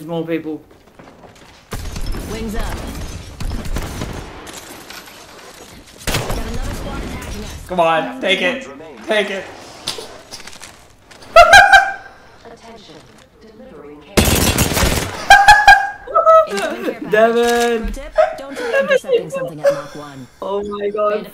There's more people. Wings up. Come on, take it. Take it. Attention. Devin! Don't try intercepting something at Mach 1. Oh my god,